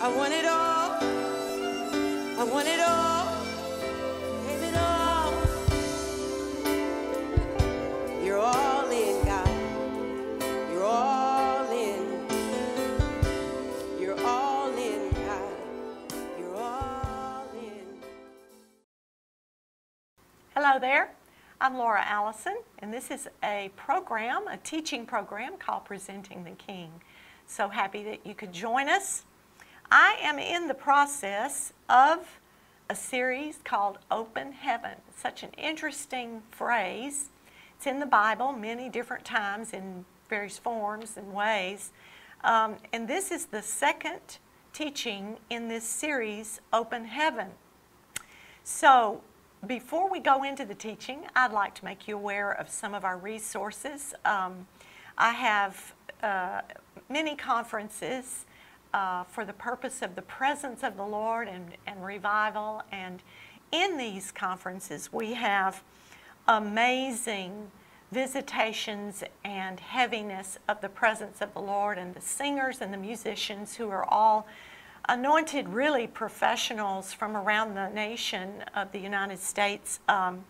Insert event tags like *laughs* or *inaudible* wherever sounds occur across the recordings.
I want it all. I want it all. Give it all. You're all in, God. You're all in. You're all in, God. You're all in. Hello there. I'm Lora Allison, and this is a program, a teaching program called Presenting the King. So happy that you could join us. I am in the process of a series called Open Heaven. Such an interesting phrase. It's in the Bible many different times in various forms and ways. Um, and this is the second teaching in this series, Open Heaven. So, before we go into the teaching, I'd like to make you aware of some of our resources. Um, I have uh, many conferences uh, for the purpose of the presence of the Lord and, and revival. And in these conferences, we have amazing visitations and heaviness of the presence of the Lord, and the singers and the musicians who are all anointed, really professionals from around the nation of the United States um,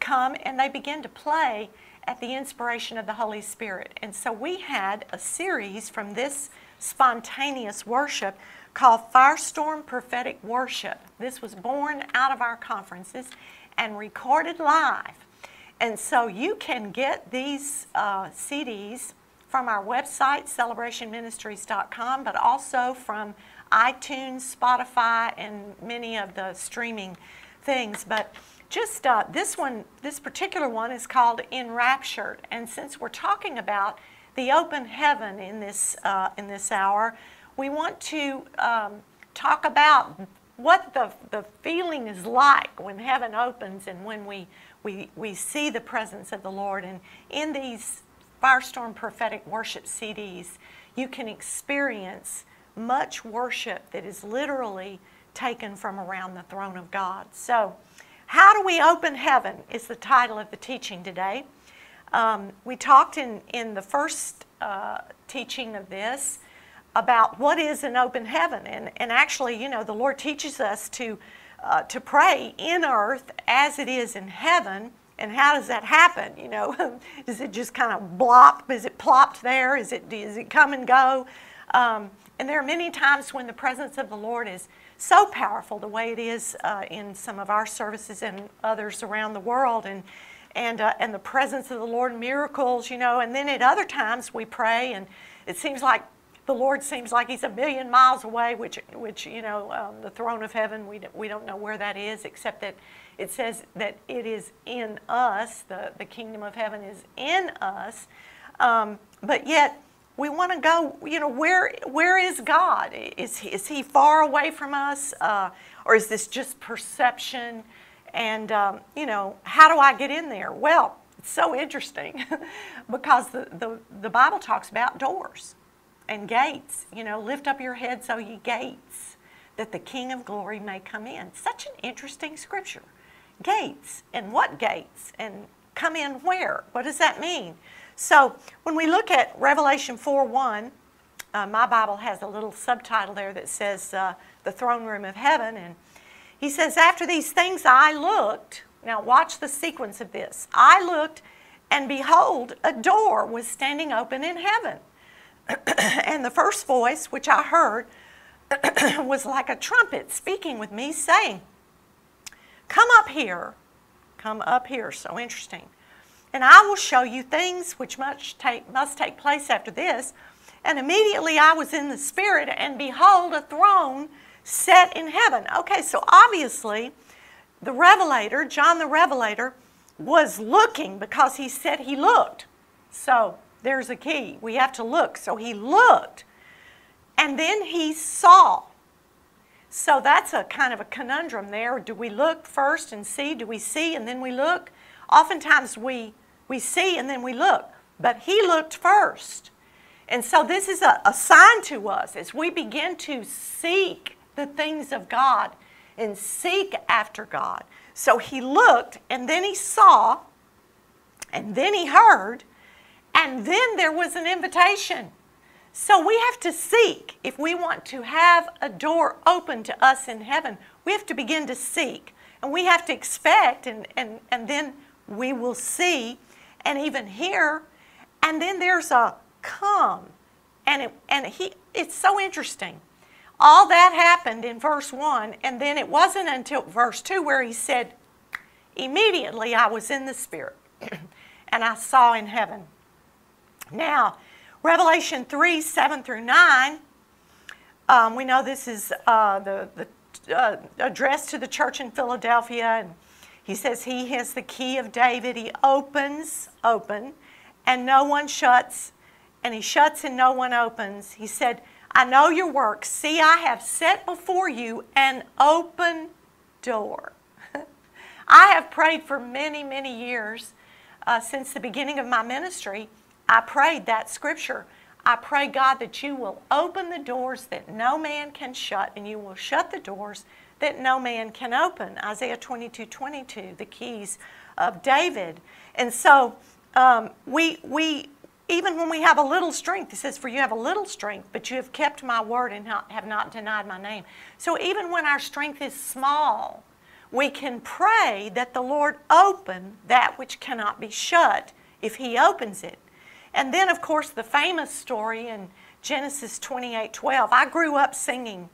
come and they begin to play at the inspiration of the Holy Spirit. And so we had a series from this spontaneous worship called Firestorm Prophetic Worship. This was born out of our conferences and recorded live. And so you can get these uh, CDs from our website, celebrationministries.com, but also from iTunes, Spotify, and many of the streaming things. But just uh, this one, this particular one is called Enraptured. And since we're talking about the open heaven in this, uh, in this hour, we want to um, talk about what the, the feeling is like when heaven opens and when we, we, we see the presence of the Lord. And in these Firestorm Prophetic Worship CDs, you can experience much worship that is literally taken from around the throne of God. So, how do we open heaven is the title of the teaching today. Um, we talked in, in the first uh, teaching of this about what is an open heaven. And, and actually, you know, the Lord teaches us to, uh, to pray in earth as it is in heaven. And how does that happen? You know, *laughs* does it just kind of blop? Is it plopped there? Is it, does it come and go? Um, and there are many times when the presence of the Lord is so powerful, the way it is uh, in some of our services and others around the world. And and, uh, and the presence of the Lord, miracles, you know. And then at other times we pray, and it seems like the Lord seems like He's a million miles away, which, which you know, um, the throne of heaven, we, we don't know where that is, except that it says that it is in us, the, the kingdom of heaven is in us. Um, but yet, we want to go, you know, where, where is God? Is he, is he far away from us? Uh, or is this just perception? And, um, you know, how do I get in there? Well, it's so interesting *laughs* because the, the, the Bible talks about doors and gates. You know, lift up your head, so ye gates, that the King of glory may come in. Such an interesting scripture. Gates. And what gates? And come in where? What does that mean? So when we look at Revelation 4 1, uh, my Bible has a little subtitle there that says uh, the throne room of heaven. And he says, After these things I looked. Now, watch the sequence of this. I looked, and behold, a door was standing open in heaven. *clears throat* and the first voice which I heard *clears throat* was like a trumpet speaking with me, saying, Come up here. Come up here. So interesting. And I will show you things which must take, must take place after this. And immediately I was in the Spirit, and behold, a throne set in heaven. Okay, so obviously, the Revelator, John the Revelator, was looking because he said he looked. So there's a key. We have to look. So he looked, and then he saw. So that's a kind of a conundrum there. Do we look first and see? Do we see and then we look? Oftentimes we, we see and then we look, but he looked first. And so this is a, a sign to us as we begin to seek the things of God and seek after God. So he looked and then he saw and then he heard and then there was an invitation. So we have to seek. If we want to have a door open to us in heaven, we have to begin to seek. And we have to expect, and, and, and then we will see and even hear. And then there's a come. And, it, and he, it's so interesting. All that happened in verse 1, and then it wasn't until verse 2 where he said, Immediately I was in the Spirit, *clears throat* and I saw in heaven. Now, Revelation 3 7 through 9, um, we know this is uh, the, the uh, address to the church in Philadelphia, and he says, He has the key of David. He opens, open, and no one shuts, and he shuts and no one opens. He said, I know your work. See, I have set before you an open door. *laughs* I have prayed for many, many years uh, since the beginning of my ministry. I prayed that scripture. I pray, God, that you will open the doors that no man can shut, and you will shut the doors that no man can open. Isaiah 22 22, the keys of David. And so um, we, we even when we have a little strength, he says, For you have a little strength, but you have kept my word and not, have not denied my name. So even when our strength is small, we can pray that the Lord open that which cannot be shut if He opens it. And then, of course, the famous story in Genesis 28 12. I grew up singing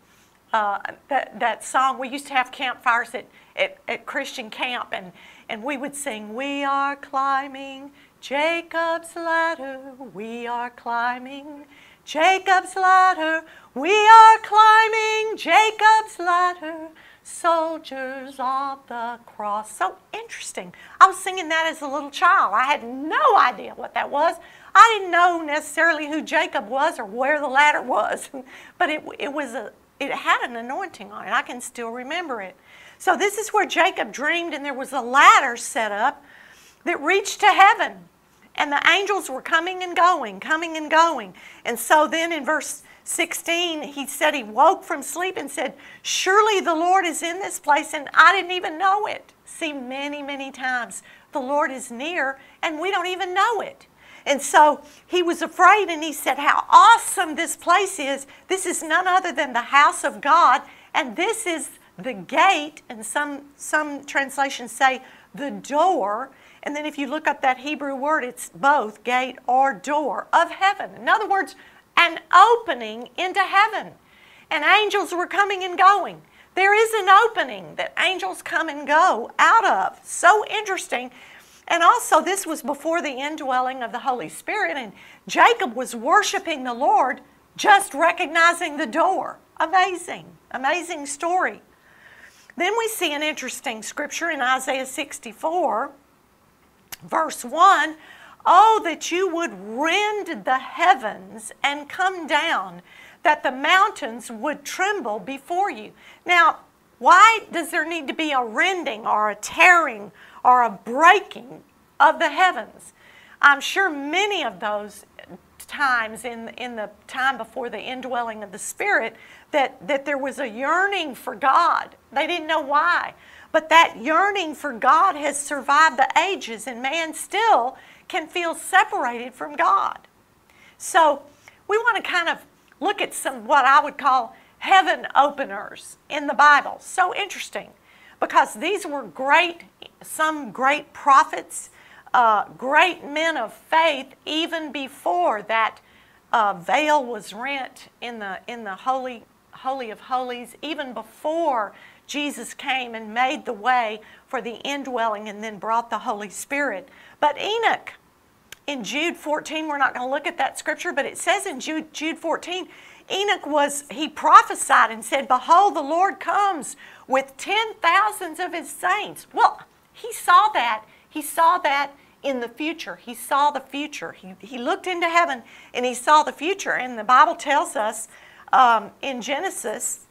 uh, that, that song. We used to have campfires at, at, at Christian camp, and, and we would sing, We are climbing Jacob's ladder, we are climbing. Jacob's ladder, we are climbing. Jacob's ladder, soldiers of the cross. So interesting. I was singing that as a little child. I had no idea what that was. I didn't know necessarily who Jacob was or where the ladder was, *laughs* but it, it was a it had an anointing on it. I can still remember it. So this is where Jacob dreamed, and there was a ladder set up that reached to heaven. And the angels were coming and going, coming and going. And so then in verse 16, he said he woke from sleep and said, Surely the Lord is in this place, and I didn't even know it. See, many, many times the Lord is near, and we don't even know it. And so he was afraid, and he said, How awesome this place is. This is none other than the house of God, and this is the gate, and some, some translations say the door and then if you look up that Hebrew word, it's both gate or door of heaven. In other words, an opening into heaven. And angels were coming and going. There is an opening that angels come and go out of. So interesting. And also, this was before the indwelling of the Holy Spirit, and Jacob was worshiping the Lord, just recognizing the door. Amazing, amazing story. Then we see an interesting scripture in Isaiah 64 verse 1 Oh, that you would rend the heavens and come down, that the mountains would tremble before you. Now, why does there need to be a rending or a tearing or a breaking of the heavens? I'm sure many of those times in, in the time before the indwelling of the Spirit that, that there was a yearning for God. They didn't know why. But that yearning for God has survived the ages, and man still can feel separated from God. So we want to kind of look at some what I would call heaven openers in the Bible. So interesting because these were great, some great prophets, uh, great men of faith, even before that uh, veil was rent in the in the holy holy of holies, even before Jesus came and made the way for the indwelling and then brought the Holy Spirit. But Enoch, in Jude 14, we're not going to look at that scripture, but it says in Jude, Jude 14, Enoch was, he prophesied and said, Behold, the Lord comes with ten thousands of his saints. Well, he saw that. He saw that in the future. He saw the future. He, he looked into heaven and he saw the future. And the Bible tells us um, in Genesis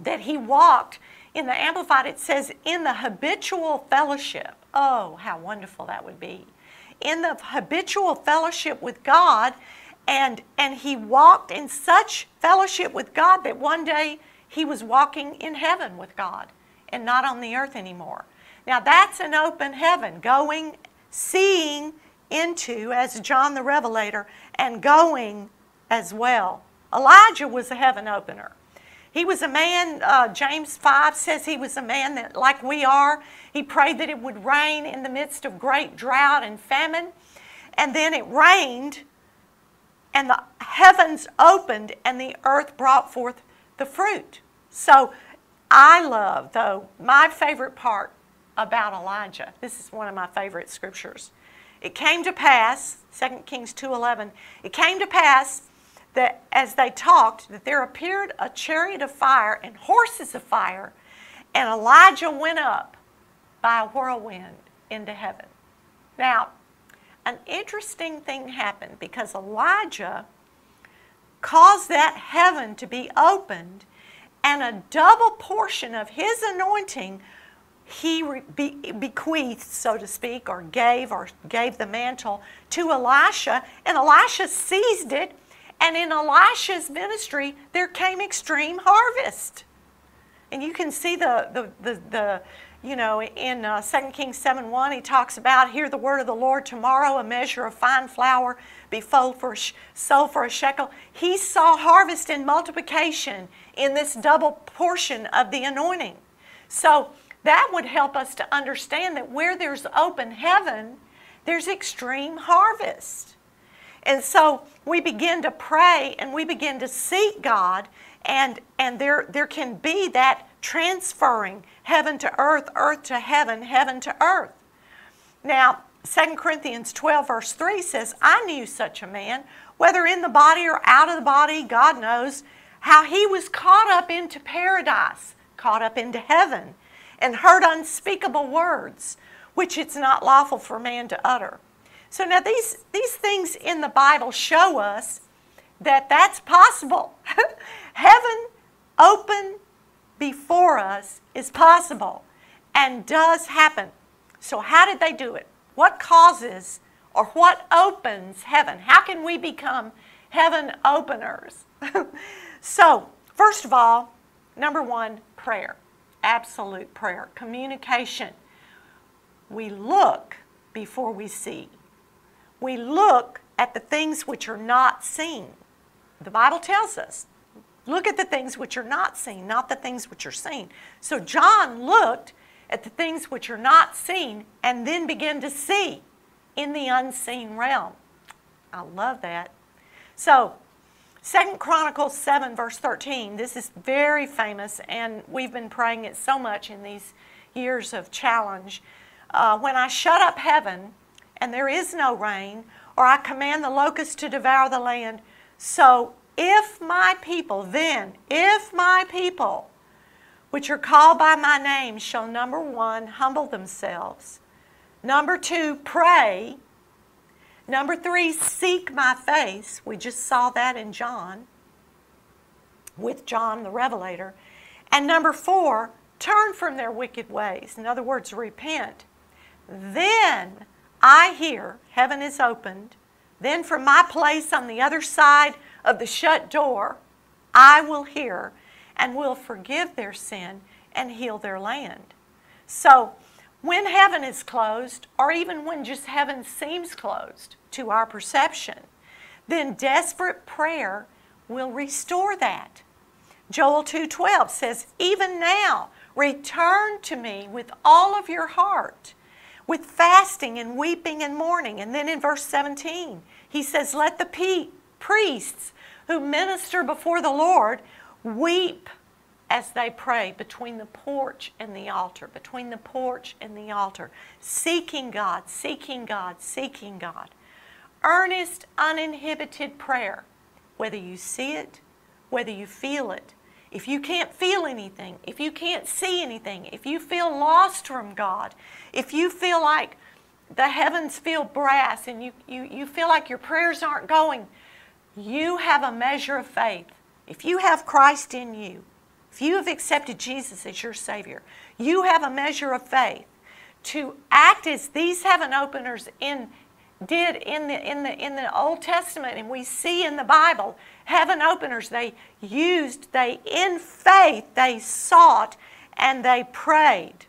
that he walked in the Amplified, it says, in the habitual fellowship. Oh, how wonderful that would be. In the habitual fellowship with God, and, and he walked in such fellowship with God that one day he was walking in heaven with God and not on the earth anymore. Now, that's an open heaven, going, seeing into, as John the Revelator, and going as well. Elijah was a heaven opener. He was a man, uh, James 5 says he was a man that, like we are, he prayed that it would rain in the midst of great drought and famine. And then it rained, and the heavens opened, and the earth brought forth the fruit. So I love, though, my favorite part about Elijah. This is one of my favorite scriptures. It came to pass, 2 Kings 2:11, it came to pass that as they talked that there appeared a chariot of fire and horses of fire, and Elijah went up by a whirlwind into heaven. Now, an interesting thing happened because Elijah caused that heaven to be opened and a double portion of his anointing he bequeathed, so to speak, or gave or gave the mantle to Elisha, and Elisha seized it, and in Elisha's ministry there came extreme harvest. And you can see the the the, the you know, in uh, 2 Kings 7 1, he talks about, Hear the word of the Lord tomorrow, a measure of fine flour be for, sold for a shekel. He saw harvest and multiplication in this double portion of the anointing. So that would help us to understand that where there's open heaven, there's extreme harvest. And so we begin to pray and we begin to seek God, and, and there, there can be that transferring heaven to earth, earth to heaven, heaven to earth. Now, 2 Corinthians 12, verse 3 says, I knew such a man, whether in the body or out of the body, God knows, how he was caught up into paradise, caught up into heaven, and heard unspeakable words, which it's not lawful for man to utter. So now these, these things in the Bible show us that that's possible. *laughs* heaven open before us is possible and does happen. So, how did they do it? What causes or what opens heaven? How can we become heaven openers? *laughs* so, first of all, number one, prayer. Absolute prayer. Communication. We look before we see. We look at the things which are not seen. The Bible tells us Look at the things which are not seen, not the things which are seen. So John looked at the things which are not seen and then began to see in the unseen realm. I love that. So, Second Chronicles 7, verse 13, this is very famous, and we've been praying it so much in these years of challenge. Uh, when I shut up heaven and there is no rain, or I command the locusts to devour the land, so if my people, then, if my people, which are called by my name, shall number one, humble themselves, number two, pray, number three, seek my face. We just saw that in John, with John the Revelator. And number four, turn from their wicked ways. In other words, repent. Then I hear, heaven is opened. Then from my place on the other side of the shut door, I will hear and will forgive their sin and heal their land. So, when heaven is closed, or even when just heaven seems closed to our perception, then desperate prayer will restore that. Joel 2:12 says, "Even now return to me with all of your heart, with fasting and weeping and mourning." And then in verse 17, he says, "Let the priests who minister before the Lord weep as they pray between the porch and the altar, between the porch and the altar, seeking God, seeking God, seeking God. Earnest, uninhibited prayer, whether you see it, whether you feel it. If you can't feel anything, if you can't see anything, if you feel lost from God, if you feel like the heavens feel brass and you, you, you feel like your prayers aren't going, you have a measure of faith. If you have Christ in you, if you have accepted Jesus as your Savior, you have a measure of faith to act as these heaven openers in did in the in the in the Old Testament and we see in the Bible heaven openers they used they in faith they sought and they prayed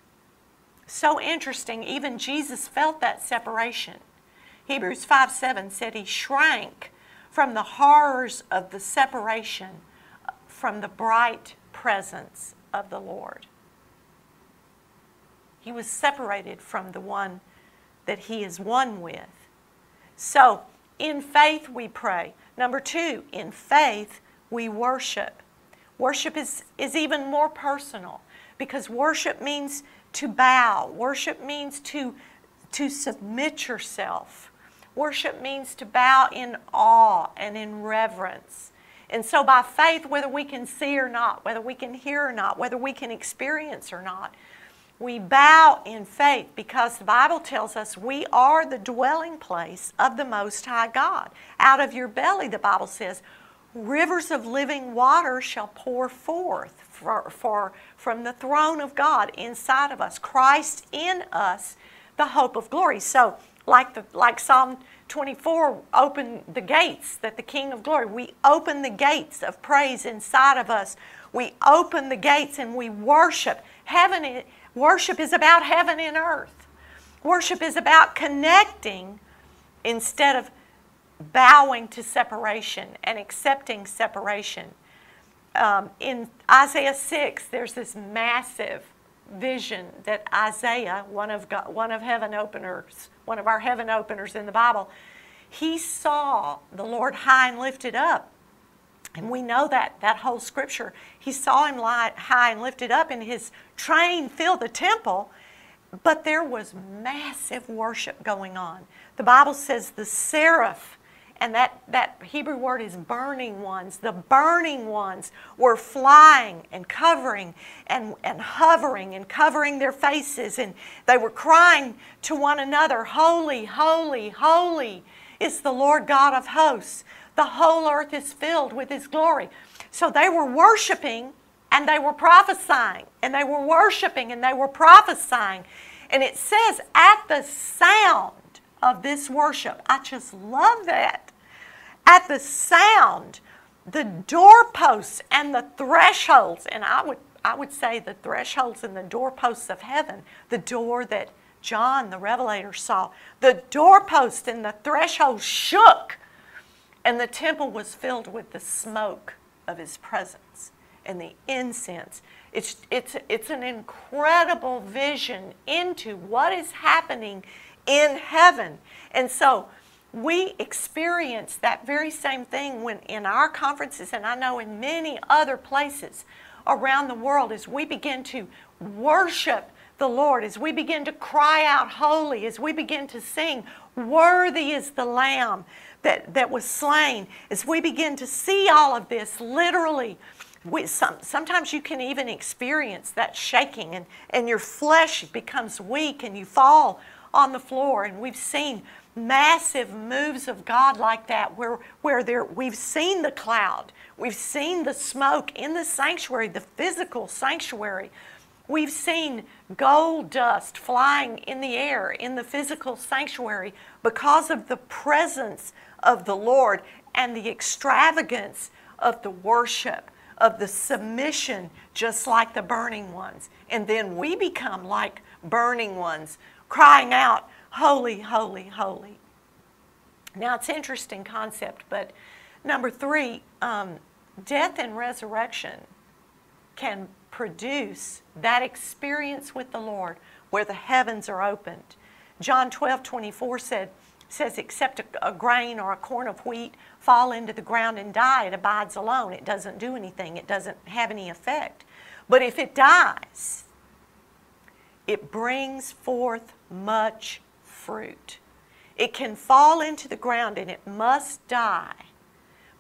so interesting even Jesus felt that separation Hebrews 5 7 said he shrank from the horrors of the separation from the bright presence of the Lord. He was separated from the one that he is one with. So, in faith, we pray. Number two, in faith, we worship. Worship is, is even more personal because worship means to bow, worship means to, to submit yourself. Worship means to bow in awe and in reverence. And so, by faith, whether we can see or not, whether we can hear or not, whether we can experience or not, we bow in faith because the Bible tells us we are the dwelling place of the Most High God. Out of your belly, the Bible says, rivers of living water shall pour forth for, for, from the throne of God inside of us. Christ in us, the hope of glory. So, like, the, like Psalm 24 open the gates that the King of Glory, we open the gates of praise inside of us. We open the gates and we worship. Heaven, worship is about heaven and earth. Worship is about connecting instead of bowing to separation and accepting separation. Um, in Isaiah 6, there's this massive vision that Isaiah, one of, God, one of heaven openers, one of our heaven openers in the Bible, he saw the Lord high and lifted up. And we know that, that whole scripture. He saw him lie, high and lifted up, and his train filled the temple. But there was massive worship going on. The Bible says the seraph and that, that Hebrew word is burning ones. The burning ones were flying and covering and, and hovering and covering their faces, and they were crying to one another, Holy, holy, holy is the Lord God of hosts. The whole earth is filled with His glory. So they were worshiping and they were prophesying, and they were worshiping and they were prophesying. And it says, at the sound of this worship. I just love that. At the sound, the doorposts and the thresholds, and I would, I would say the thresholds and the doorposts of heaven, the door that John the Revelator saw, the doorpost and the threshold shook, and the temple was filled with the smoke of his presence and the incense. It's, it's, it's an incredible vision into what is happening in heaven. And so we experience that very same thing when in our conferences, and I know in many other places around the world, as we begin to worship the Lord, as we begin to cry out holy, as we begin to sing, Worthy is the Lamb that, that was slain, as we begin to see all of this literally. We, some, sometimes you can even experience that shaking and, and your flesh becomes weak and you fall on the floor. And we've seen massive moves of God like that where, where there, we've seen the cloud, we've seen the smoke in the sanctuary, the physical sanctuary. We've seen gold dust flying in the air in the physical sanctuary because of the presence of the Lord and the extravagance of the worship, of the submission, just like the burning ones. And then we become like burning ones crying out, Holy, holy, holy. Now, it's an interesting concept, but number three, um, death and resurrection can produce that experience with the Lord where the heavens are opened. John 12, 24 said, says, except a, a, grain or a corn of wheat fall into the ground and die, it abides alone. It doesn't do anything, it doesn't have any effect. But if it dies, it brings forth much fruit. It can fall into the ground and it must die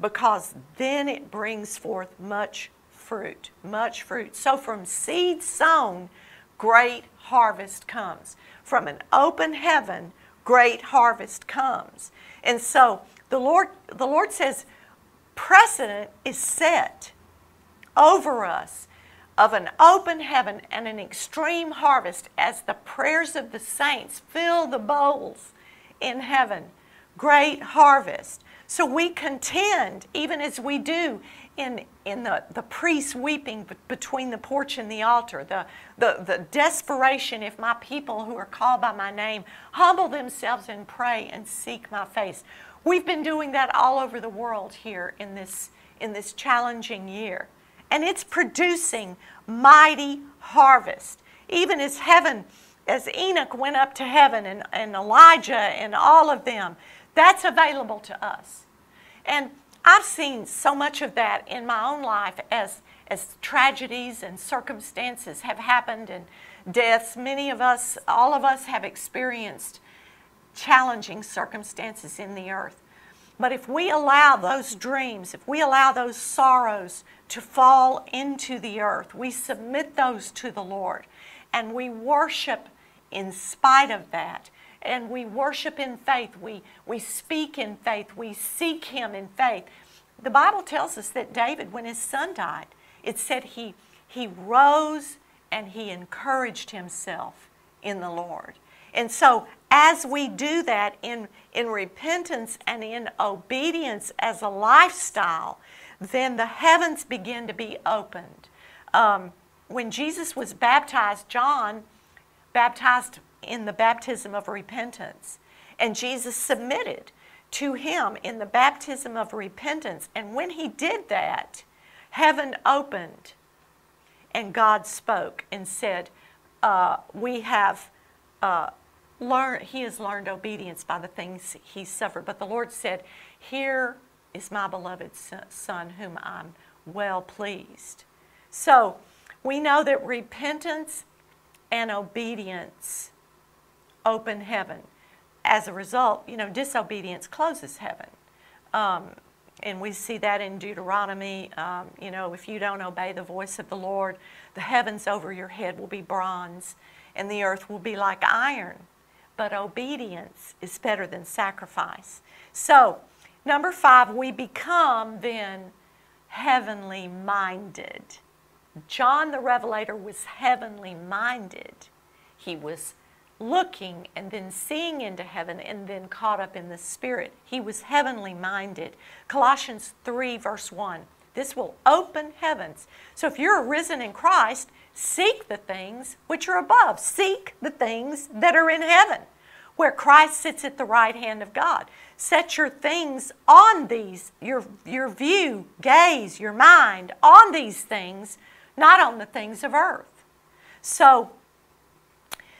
because then it brings forth much fruit, much fruit. So from seed sown, great harvest comes. From an open heaven, great harvest comes. And so the Lord, the Lord says, precedent is set over us of an open heaven and an extreme harvest as the prayers of the saints fill the bowls in heaven. Great harvest. So we contend, even as we do in, in the, the priests weeping between the porch and the altar, the, the, the desperation if my people who are called by my name humble themselves and pray and seek my face. We've been doing that all over the world here in this, in this challenging year. And it's producing mighty harvest. Even as heaven, as Enoch went up to heaven and, and Elijah and all of them, that's available to us. And I've seen so much of that in my own life as, as tragedies and circumstances have happened and deaths. Many of us, all of us, have experienced challenging circumstances in the earth. But if we allow those dreams, if we allow those sorrows to fall into the earth, we submit those to the Lord and we worship in spite of that. And we worship in faith. We, we speak in faith. We seek Him in faith. The Bible tells us that David, when his son died, it said he, he rose and he encouraged himself in the Lord. And so, as we do that in, in repentance and in obedience as a lifestyle, then the heavens begin to be opened. Um, when Jesus was baptized, John baptized in the baptism of repentance, and Jesus submitted to him in the baptism of repentance. And when he did that, heaven opened and God spoke and said, uh, We have uh, learned, he has learned obedience by the things he suffered. But the Lord said, Here is my beloved Son, whom I'm well pleased. So we know that repentance and obedience open heaven. As a result, you know, disobedience closes heaven. Um, and we see that in Deuteronomy. Um, you know, if you don't obey the voice of the Lord, the heavens over your head will be bronze, and the earth will be like iron. But obedience is better than sacrifice. So, number five, we become then heavenly minded. John the Revelator was heavenly minded. He was looking and then seeing into heaven and then caught up in the Spirit. He was heavenly minded. Colossians 3, verse 1. This will open heavens. So if you're risen in Christ, seek the things which are above. Seek the things that are in heaven, where Christ sits at the right hand of God. Set your things on these, your, your view, gaze, your mind on these things, not on the things of earth. So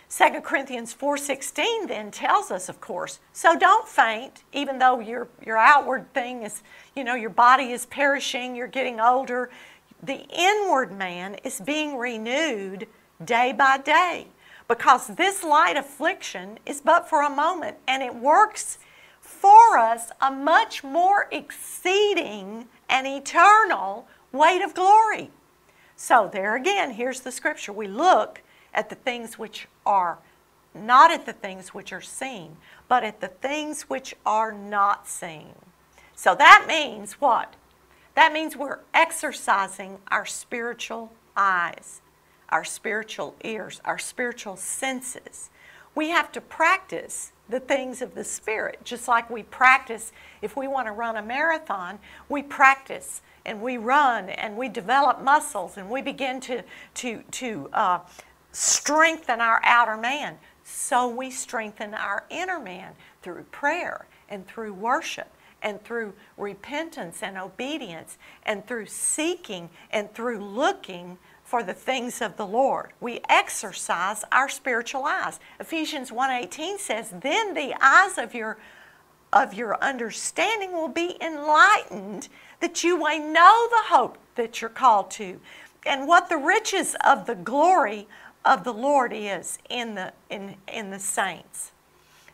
2 Corinthians 4:16 then tells us, of course, so don't faint, even though your your outward thing is, you know, your body is perishing, you're getting older. The inward man is being renewed day by day because this light affliction is but for a moment and it works for us a much more exceeding and eternal weight of glory. So, there again, here's the scripture. We look at the things which are not at the things which are seen, but at the things which are not seen. So that means what? That means we're exercising our spiritual eyes, our spiritual ears, our spiritual senses. We have to practice the things of the Spirit, just like we practice if we want to run a marathon, we practice and we run and we develop muscles and we begin to, to, to uh, strengthen our outer man. So we strengthen our inner man through prayer and through worship and through repentance and obedience and through seeking and through looking for the things of the Lord. We exercise our spiritual eyes. Ephesians 1:18 says, "Then the eyes of your of your understanding will be enlightened that you may know the hope that you're called to and what the riches of the glory of the Lord is in the, in, in the saints.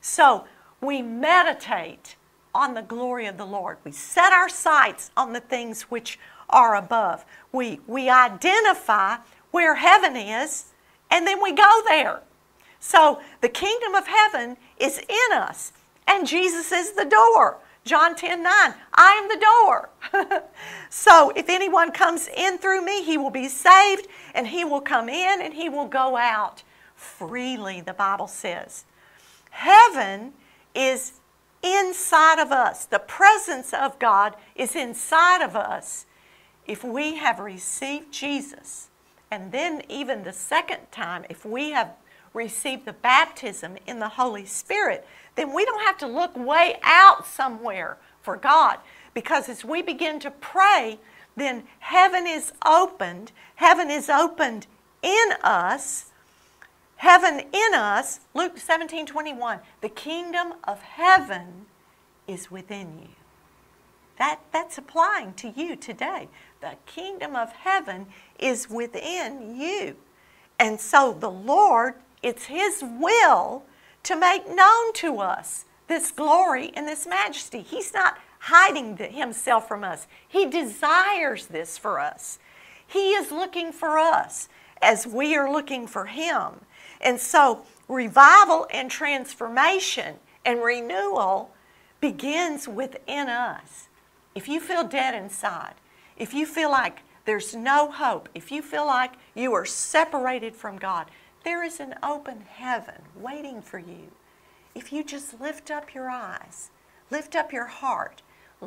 So we meditate on the glory of the Lord. We set our sights on the things which are above. We, we identify where heaven is, and then we go there. So the kingdom of heaven is in us, and Jesus is the door. John 10 9, I am the door. *laughs* so if anyone comes in through me, he will be saved, and he will come in and he will go out freely, the Bible says. Heaven is inside of us, the presence of God is inside of us if we have received Jesus. And then, even the second time, if we have received the baptism in the Holy Spirit, then we don't have to look way out somewhere for God. Because as we begin to pray, then heaven is opened. Heaven is opened in us. Heaven in us, Luke 17 21, the kingdom of heaven is within you. That, that's applying to you today. The kingdom of heaven is within you. And so the Lord, it's His will to make known to us this glory and this majesty. He's not hiding Himself from us, He desires this for us. He is looking for us as we are looking for Him. And so, revival and transformation and renewal begins within us. If you feel dead inside, if you feel like there's no hope, if you feel like you are separated from God, there is an open heaven waiting for you. If you just lift up your eyes, lift up your heart,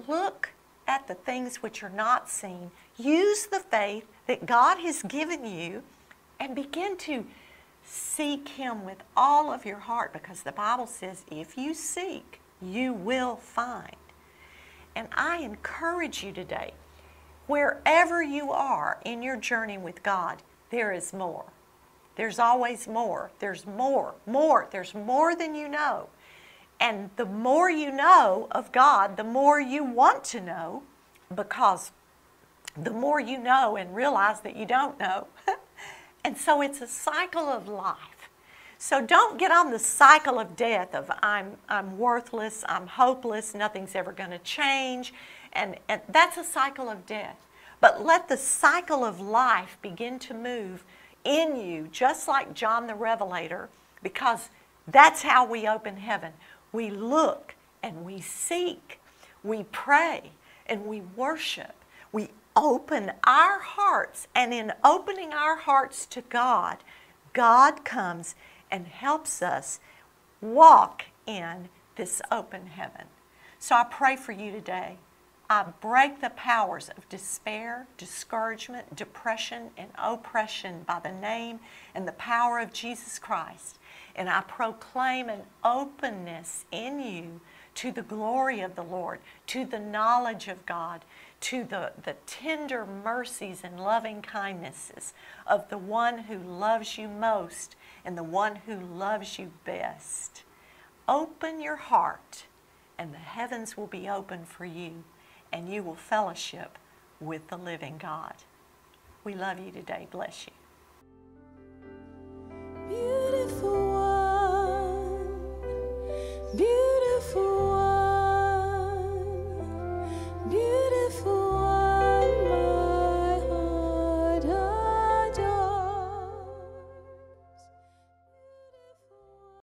look at the things which are not seen, use the faith that God has given you, and begin to seek Him with all of your heart because the Bible says if you seek, you will find. And I encourage you today, wherever you are in your journey with God, there is more. There's always more. There's more, more. There's more than you know. And the more you know of God, the more you want to know because the more you know and realize that you don't know. *laughs* and so it's a cycle of life. So don't get on the cycle of death of I'm, I'm worthless, I'm hopeless, nothing's ever going to change. And, and that's a cycle of death. But let the cycle of life begin to move in you, just like John the Revelator, because that's how we open heaven. We look and we seek, we pray and we worship. We open our hearts, and in opening our hearts to God, God comes and helps us walk in this open heaven. So I pray for you today. I break the powers of despair, discouragement, depression, and oppression by the name and the power of Jesus Christ. And I proclaim an openness in you to the glory of the Lord, to the knowledge of God, to the, the tender mercies and loving kindnesses of the one who loves you most and the one who loves you best. Open your heart, and the heavens will be open for you, and you will fellowship with the living God. We love you today. Bless you. Beautiful one. Beautiful